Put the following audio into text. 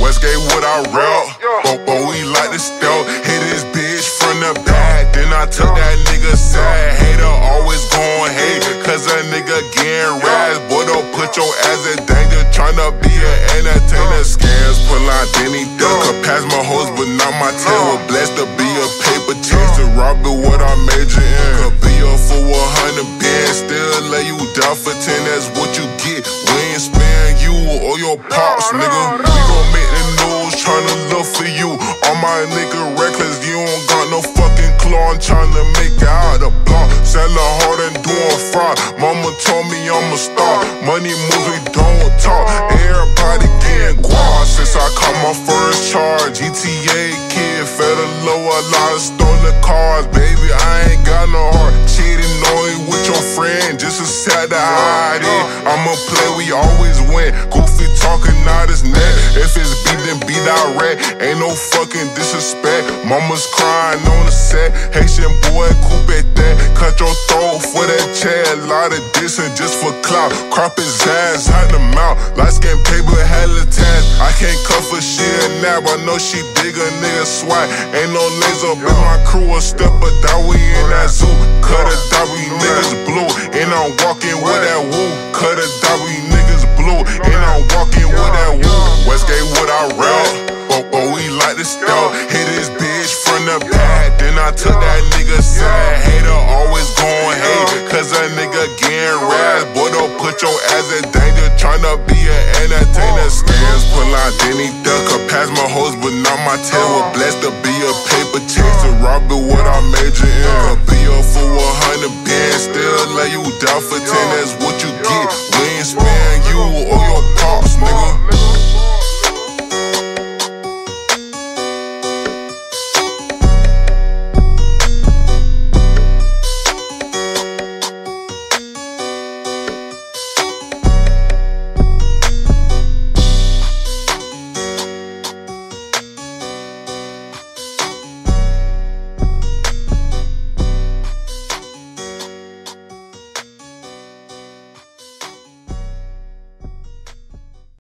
Westgate what I route. But, we like to. Hit his bitch from the back. Then I took that nigga. Hater always going hate. Cause a nigga getting. Boy, don't put your ass in danger. Tryna be an entertainer. Scams, pull out Denny Duck. Pass for 10. That's what you get. We ain't sparing you or your pops, nigga. We gon' make the news. Tryna look for you. All my nigga reckless. You don't got no fucking claw. I'm tryna make it out the block. Selling hard and doing fraud. Mama told me I'm a star. Money moves, we don't talk. Everybody getting guap since I caught my first charge. ETA kid, fed a low, a lot of stolen cars. Baby, I ain't I'ma we always win. Goofy talking out his neck. If it's beat, then out red. Ain't no fucking disrespect. Mama's crying on the set. Haitian boy, coupe at that. Cut your throat for that chair. A lot of dissing just for clout. Crop his ass out the mouth. Light skin paper, hella tan. I can't cuff her, she a nab. I know she bigger, nigga swag. Ain't no laser in my crew. A step, but that we in that zoo. Cut Hit his bitch from the back. Then I took that nigga side. Hater always going hate. Cause a nigga getting razzed. Boy, don't put your ass in danger. Tryna be an entertainer. Stands pull out Danny Ducker. Pass my hoes, but not my tail. We're blessed to be a paper chaser. Robin, what I major in. Could be a fool, 100 bands. Still lay you down for 10. That's